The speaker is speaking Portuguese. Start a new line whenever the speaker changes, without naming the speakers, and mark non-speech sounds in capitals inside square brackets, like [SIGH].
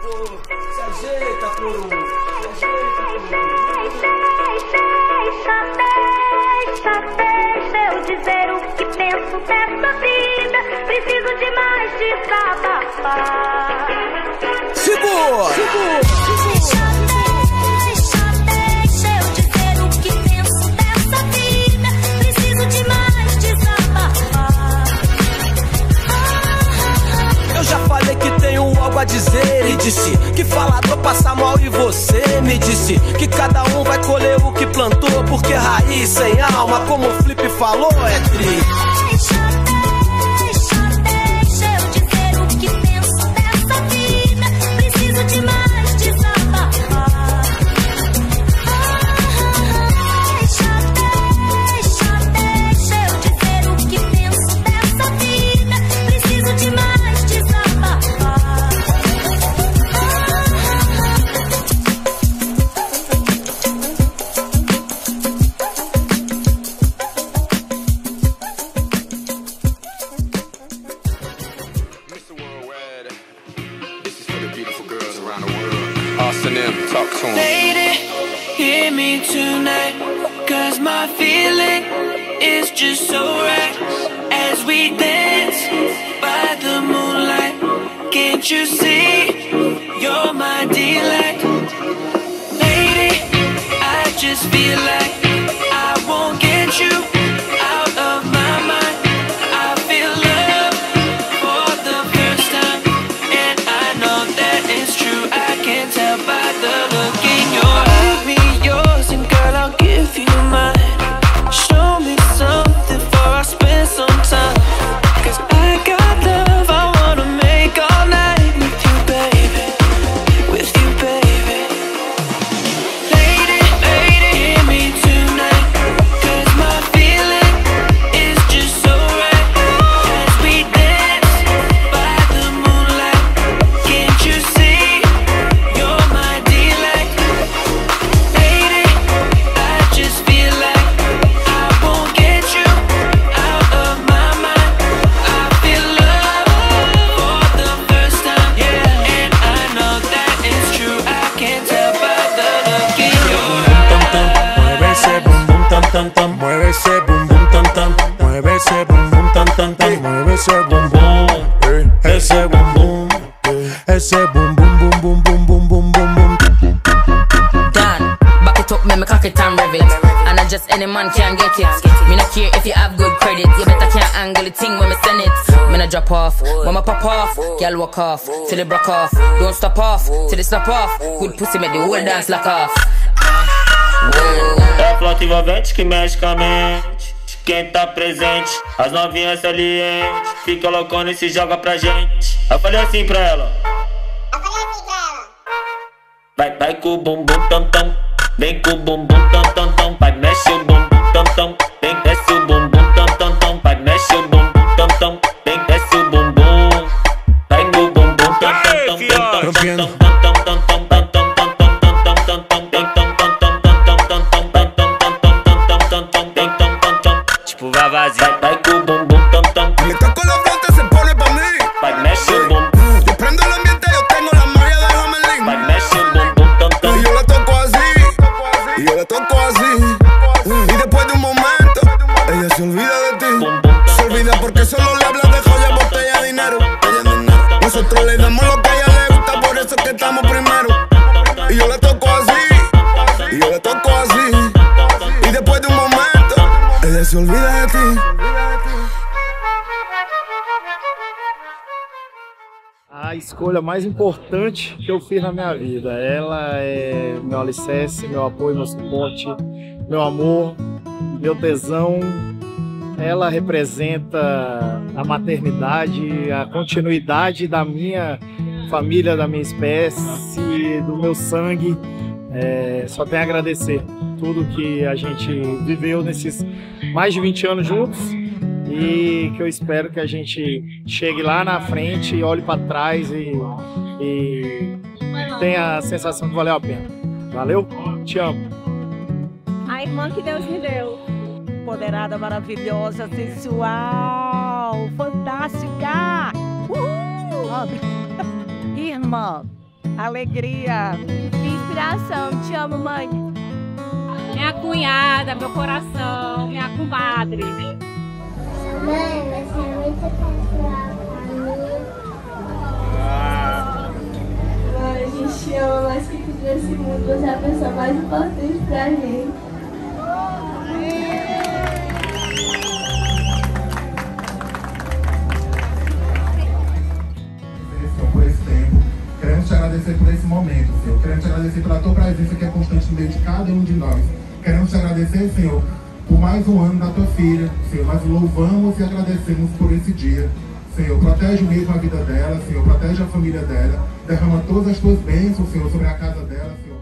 Se ajeita, coru. Se ajeita, coru.
Deixa, deixa, deixa eu dizer o que penso dessa vida. Preciso de mais desabafar.
A dizer e disse que falador passa mal e você me disse que cada um vai colher o que plantou porque raiz sem alma, como o Flip falou, é triste.
Lady, hear me tonight. Cause my feeling is just so right. As we dance by the moonlight, can't you see? You're my delight. Lady, I just feel like I won't get you
ese bum bum, ese bum bum, ese bum bum bum bum bum bum bum bum bum.
Done. Back it up, make me cock it and rev it. And I just any man can get it. Me not care if you have good credit. You better can't angle the thing when me send it. Me not drop off, when me pop off. Girl walk off, till it broke off. Don't stop off, till it stop off. Good pussy make the whole dance lock off.
É a flauta envolvente que mexe com a mente. Quem tá presente, as novinhas salientes. Fica loucona e se joga pra gente. Eu falei assim pra ela. Vai, vai com o bumbum tam tam. Vem com o bumbum tam tam tam. Vai, mexe o bumbum tam tam.
Toco así. Y después de un momento, ella se olvida de ti. Se olvida porque solo le hablas de joya, botella, dinero. Nosotros le damos lo que ella le gusta, por eso es que estamos primero. Y yo la toco así, y yo la toco así. Y después de un momento, ella se olvida
A escolha mais importante que eu fiz na minha vida. Ela é meu alicerce, meu apoio, meu suporte, meu amor, meu tesão. Ela representa a maternidade, a continuidade da minha família, da minha espécie, do meu sangue. É, só tenho a agradecer tudo que a gente viveu nesses mais de 20 anos juntos e que eu espero que a gente chegue lá na frente e olhe para trás e, e tenha a sensação que valeu a pena. Valeu? Te amo.
A irmã que Deus me deu. Empoderada, maravilhosa, sensual, fantástica. Uhul! [LAUGHS] Irmã, alegria,
Inspiração. Te amo, mãe.
Minha cunhada, meu coração, minha comadre.
Mãe, você é muito pessoal
Mãe, a gente te ama mais que tudo nesse mundo. Você é a pessoa mais importante pra gente.
Por esse tempo. Queremos te agradecer por esse momento, Senhor. Queremos te agradecer pela tua presença que é constante no meio de cada um de nós. Queremos te agradecer, Senhor, por mais um ano da tua filha. Senhor, nós louvamos e agradecemos por esse dia. Senhor, protege mesmo a vida dela, Senhor, protege a família dela. Derrama todas as tuas bênçãos, Senhor, sobre a casa dela, Senhor.